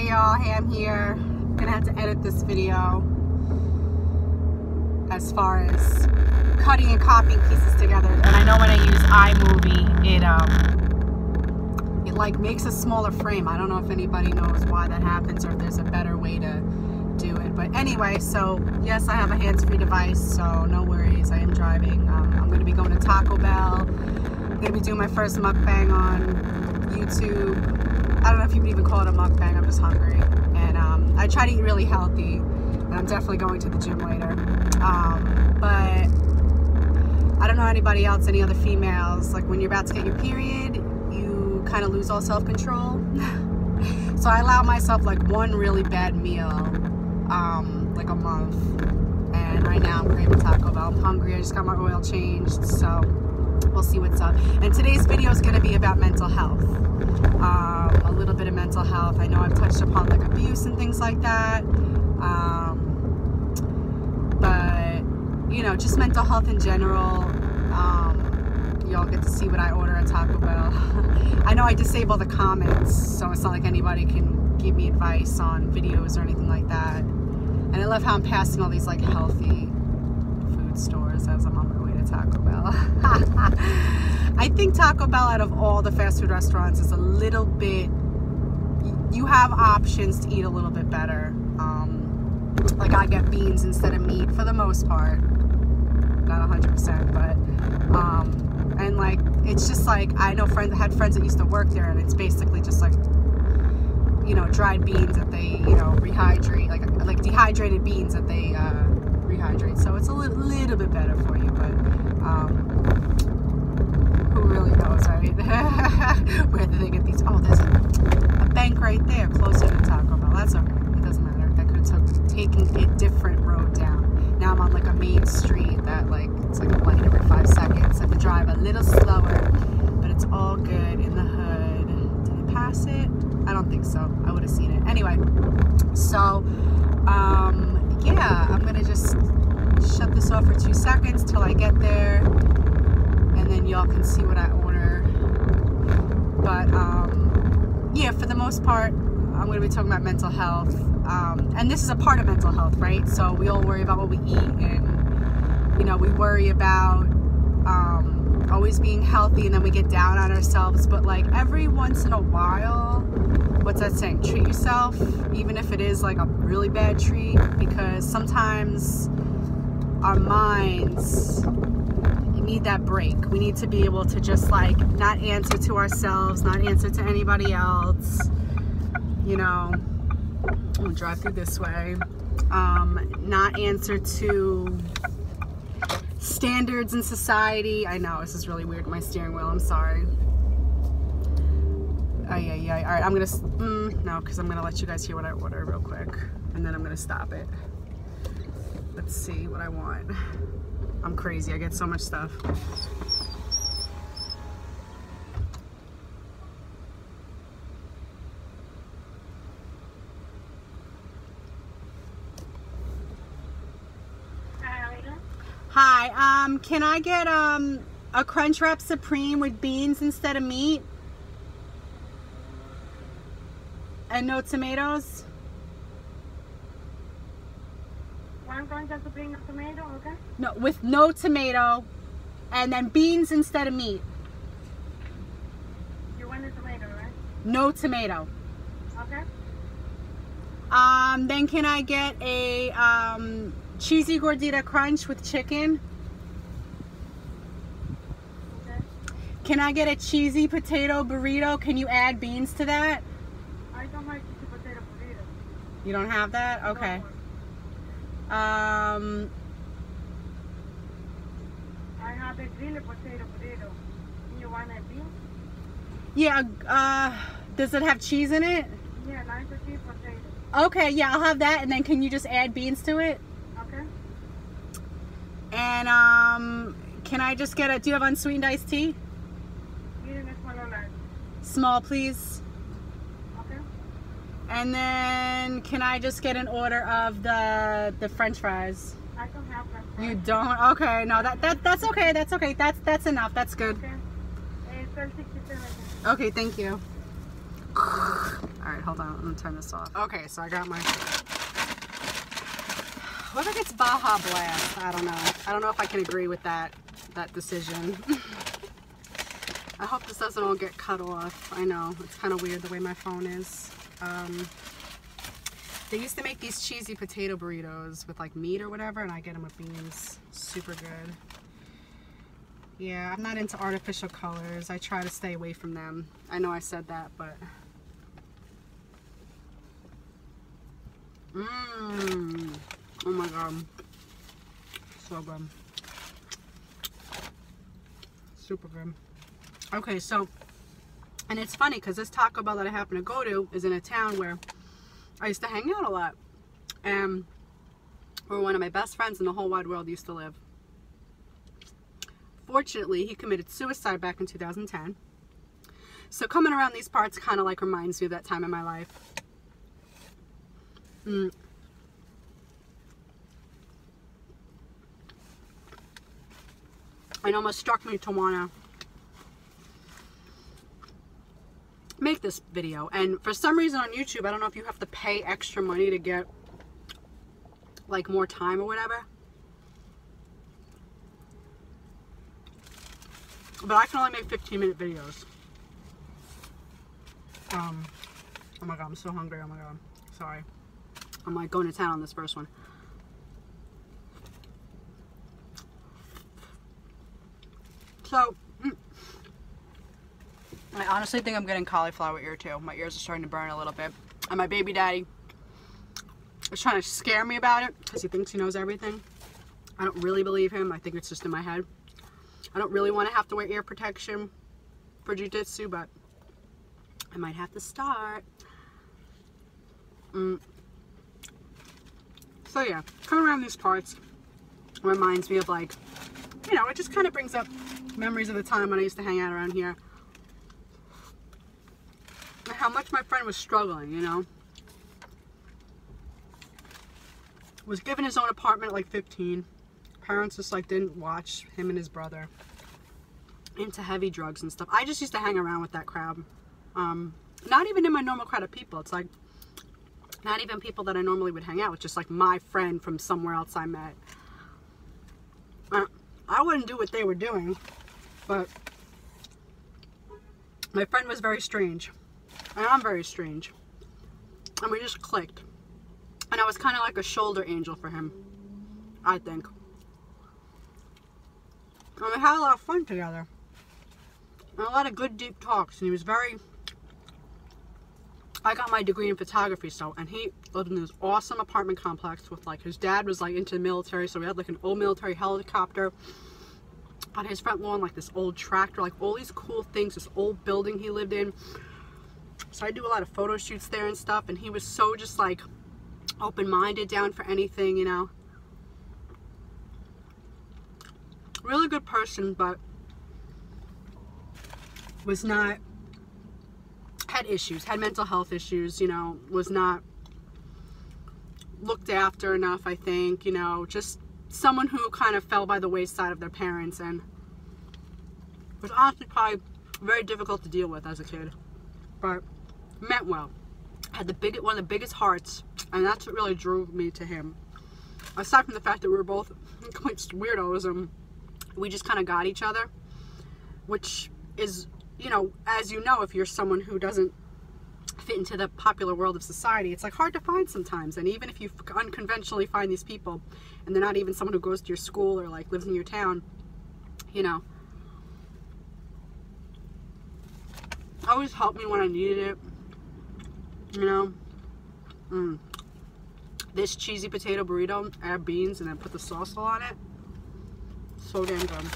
Hey y'all, hey I'm here. Gonna have to edit this video as far as cutting and copying pieces together. And I know when I use iMovie, it um it like makes a smaller frame. I don't know if anybody knows why that happens or if there's a better way to do it. But anyway, so yes, I have a hands-free device, so no worries. I am driving. Um, I'm gonna be going to Taco Bell. I'm gonna be doing my first mukbang on YouTube. I don't know if you would even call it a mukbang. I'm just hungry, and um, I try to eat really healthy. And I'm definitely going to the gym later. Um, but I don't know anybody else, any other females. Like when you're about to get your period, you kind of lose all self-control. so I allow myself like one really bad meal, um, like a month. And right now I'm craving Taco Bell. I'm hungry. I just got my oil changed, so we'll see what's up. And today's video is going to be about mental health. Um, a little bit of mental health. I know I've touched upon like abuse and things like that. Um, but, you know, just mental health in general. Um, y'all get to see what I order at Taco Bell. I know I disable the comments, so it's not like anybody can give me advice on videos or anything like that. And I love how I'm passing all these like healthy food stores as I'm on my to Taco Bell. I think Taco Bell out of all the fast food restaurants is a little bit you have options to eat a little bit better. Um, like I get beans instead of meat for the most part. Not 100%, but um, and like it's just like I know friends had friends that used to work there and it's basically just like you know dried beans that they you know rehydrate like like dehydrated beans that they uh, rehydrate so it's a little, little bit better for you but um, who really knows? Right where do they get these oh there's a, a bank right there closer to Taco Bell. That's okay it doesn't matter. That could have taken a different road down. Now I'm on like a main street that like it's like a light every five seconds. I have to drive a little slower but it's all good in the hood. Did I pass it? I don't think so. I would have seen it. Anyway so um, yeah I'm gonna just shut this off for two seconds till I get there and then y'all can see what I order. But um, yeah for the most part I'm going to be talking about mental health. Um, and this is a part of mental health right? So we all worry about what we eat and you know we worry about um, always being healthy and then we get down on ourselves. But like every once in a while what's that saying? Treat yourself even if it is like a really bad treat because sometimes our minds need that break we need to be able to just like not answer to ourselves not answer to anybody else you know gonna drive through this way um, not answer to standards in society I know this is really weird my steering wheel I'm sorry Oh yeah, yeah. All right, I'm gonna, mm, no, because I'm gonna let you guys hear what I order real quick. And then I'm gonna stop it. Let's see what I want. I'm crazy, I get so much stuff. Hi, um, can I get um, a Crunchwrap Supreme with beans instead of meat? And no tomatoes? One Crunchwrap Supreme with tomato, okay? No, with no tomato. And then beans instead of meat. You want the tomato, right? No tomato. Okay. Um, then can I get a um, cheesy gordita crunch with chicken? Okay. Can I get a cheesy potato burrito? Can you add beans to that? I don't like cheesy potato burrito. You don't have that? Okay. No, Um, I have a grilled potato burrito. You want a bean? yeah, uh, does it have cheese in it? Yeah, nice cheese potato. Okay, yeah, I'll have that. And then can you just add beans to it? Okay. And um, can I just get a, do you have unsweetened iced tea? Medium small large. Small, please. And then can I just get an order of the the french fries? I don't have that. You don't? Okay, no, that, that that's okay. That's okay. That's that's enough. That's good. Okay. Okay, thank you. All right, hold on. I'm gonna turn this off. Okay, so I got my. Whoever gets Baja Blast, I don't know. I don't know if I can agree with that that decision. I hope this doesn't all get cut off. I know it's kind of weird the way my phone is. Um, they used to make these cheesy potato burritos with like meat or whatever, and I get them with beans. Super good. Yeah, I'm not into artificial colors. I try to stay away from them. I know I said that, but. Mmm. Oh my god. So good. Super good. Okay, so, and it's funny because this Taco Bell that I happen to go to is in a town where I used to hang out a lot. And where one of my best friends in the whole wide world used to live. Fortunately, he committed suicide back in 2010. So coming around these parts kind of like reminds me of that time in my life. Mm. It almost struck me to want to make this video. And for some reason on YouTube, I don't know if you have to pay extra money to get like more time or whatever. But I can only make 15 minute videos. Um, oh my god, I'm so hungry. Oh my god. Sorry. I'm like going to town on this first one. So, I honestly think I'm getting cauliflower ear too. My ears are starting to burn a little bit. And my baby daddy is trying to scare me about it because he thinks he knows everything. I don't really believe him. I think it's just in my head. I don't really want to have to wear ear protection for jiu-jitsu, but I might have to start. Mm. So yeah, coming around these parts reminds me of like, you know, it just kind of brings up memories of the time when I used to hang out around here. How much my friend was struggling, you know. Was given his own apartment like 15. Parents just like didn't watch him and his brother into heavy drugs and stuff. I just used to hang around with that crowd. Um, not even in my normal crowd of people. It's like not even people that I normally would hang out with, just like my friend from somewhere else I met. Uh, I wouldn't do what they were doing, but my friend was very strange. And I'm very strange. And we just clicked. And I was kind of like a shoulder angel for him, I think. And we had a lot of fun together. And a lot of good deep talks. And he was very I got my degree in photography, so, and he lived in this awesome apartment complex with, like, his dad was, like, into the military, so we had, like, an old military helicopter on his front lawn, like, this old tractor, like, all these cool things, this old building he lived in. So I do a lot of photo shoots there and stuff, and he was so just, like, open-minded, down for anything, you know. Really good person, but was not had issues, had mental health issues, you know, was not looked after enough, I think, you know, just someone who kind of fell by the wayside of their parents and was honestly probably very difficult to deal with as a kid. But meant well. Had the big one of the biggest hearts, and that's what really drew me to him. Aside from the fact that we were both complete weirdos and we just kind of got each other, which is you know, as you know, if you're someone who doesn't fit into the popular world of society, it's like hard to find sometimes. And even if you unconventionally find these people and they're not even someone who goes to your school or like lives in your town, you know, always helped me when I needed it. You know, mm. this cheesy potato burrito, add beans and then put the sauce on it. So damn good.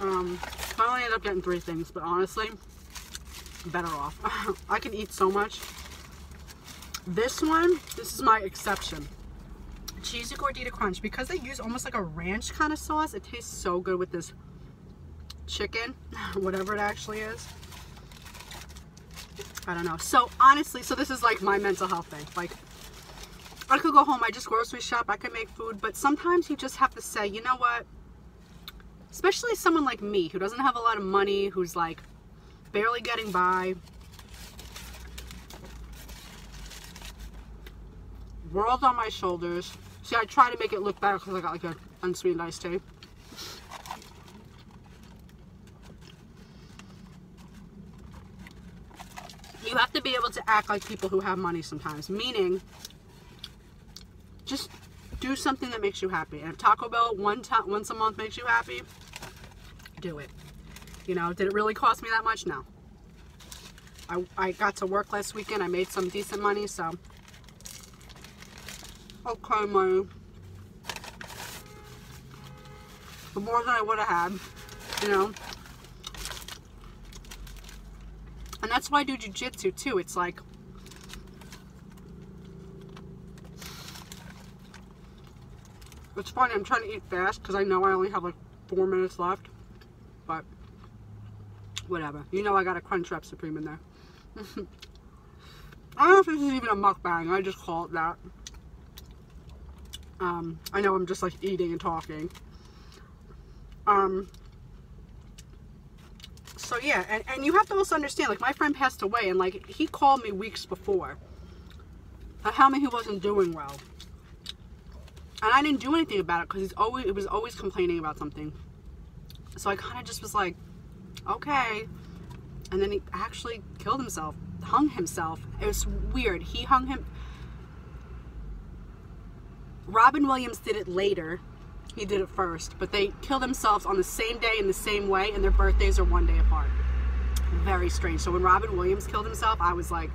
Um, I only ended up getting three things, but honestly, better off. I can eat so much. This one, this is my exception. Cheesy Gordita Crunch. Because they use almost like a ranch kind of sauce, it tastes so good with this chicken, whatever it actually is. I don't know. So honestly, so this is like my mental health thing. Like I could go home, I just grocery shop, I could make food, but sometimes you just have to say, you know what? Especially someone like me who doesn't have a lot of money, who's like barely getting by. World on my shoulders. See, I try to make it look better because I got like an unsweetened iced tea. You have to be able to act like people who have money sometimes, meaning just do something that makes you happy. And if Taco Bell one time once a month makes you happy, do it. You know, did it really cost me that much? No. I, I got to work last weekend. I made some decent money, so okay money. The more than I would have had, you know. And that's why I do jujitsu too. It's like It's funny, I'm trying to eat fast because I know I only have like four minutes left. But whatever. You know I got a Crunchwrap Supreme in there. I don't know if this is even a mukbang. I just call it that. Um, I know I'm just like eating and talking. Um, so yeah, and, and you have to also understand, like my friend passed away and like he called me weeks before. And tell me he wasn't doing well. And I didn't do anything about it because he's always it was always complaining about something. So I kind of just was like, okay. And then he actually killed himself, hung himself. It was weird. He hung him. Robin Williams did it later. He did it first, but they kill themselves on the same day in the same way, and their birthdays are one day apart. Very strange. So when Robin Williams killed himself, I was like,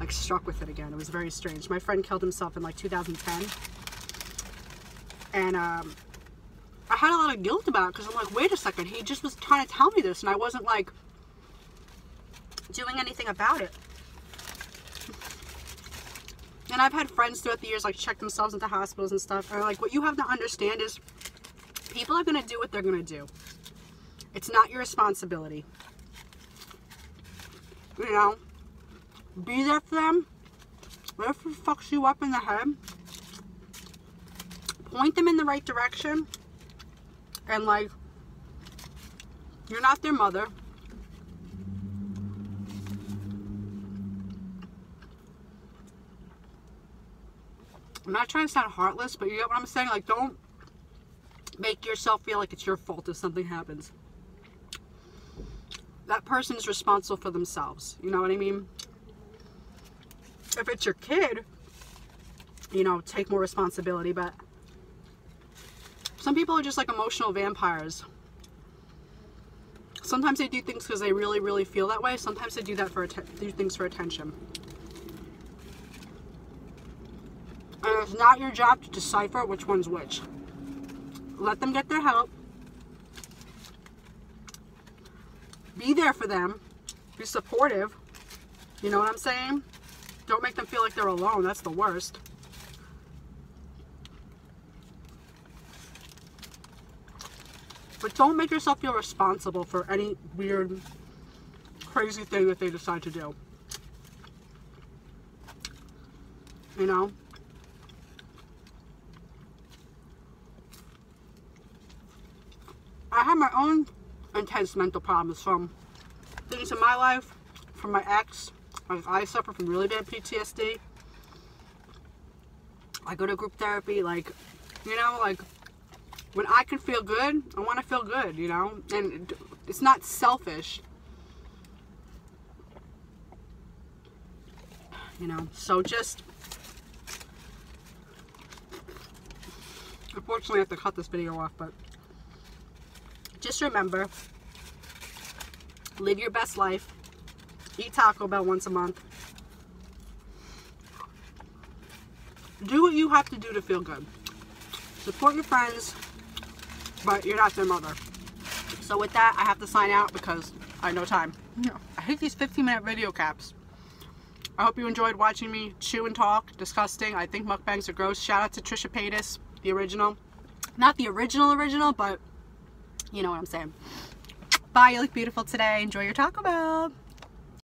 like struck with it again. It was very strange. My friend killed himself in like 2010 and um, I had a lot of guilt about it because I'm like, wait a second, he just was trying to tell me this, and I wasn't like doing anything about it. And I've had friends throughout the years like check themselves into hospitals and stuff. And like, what you have to understand is people are gonna do what they're gonna do. It's not your responsibility. You know, be there for them. Whatever fucks you up in the head, point them in the right direction and like you're not their mother I'm not trying to sound heartless, but you get what I'm saying? Like, don't make yourself feel like it's your fault if something happens. That person is responsible for themselves. You know what I mean? If it's your kid, you know, take more responsibility, but some people are just like emotional vampires. Sometimes they do things because they really, really feel that way. Sometimes they do that for do things for attention. And it's not your job to decipher which one's which. Let them get their help. Be there for them. Be supportive. You know what I'm saying? Don't make them feel like they're alone. That's the worst. But don't make yourself feel responsible for any weird, crazy thing that they decide to do. You know? I have my own intense mental problems from things in my life, from my ex. I suffer from really bad PTSD. I go to group therapy, like, you know, like, when I can feel good, I want to feel good, you know? And it's not selfish. You know, so just unfortunately I have to cut this video off, but just remember live your best life. Eat Taco Bell once a month. Do what you have to do to feel good. Support your friends but you're not their mother. So with that, I have to sign out because I know time. Yeah. I hate these 15 minute video caps. I hope you enjoyed watching me chew and talk. Disgusting. I think mukbangs are gross. Shout out to Trisha Paytas, the original. Not the original original, but you know what I'm saying. Bye, you look beautiful today. Enjoy your Taco Bell.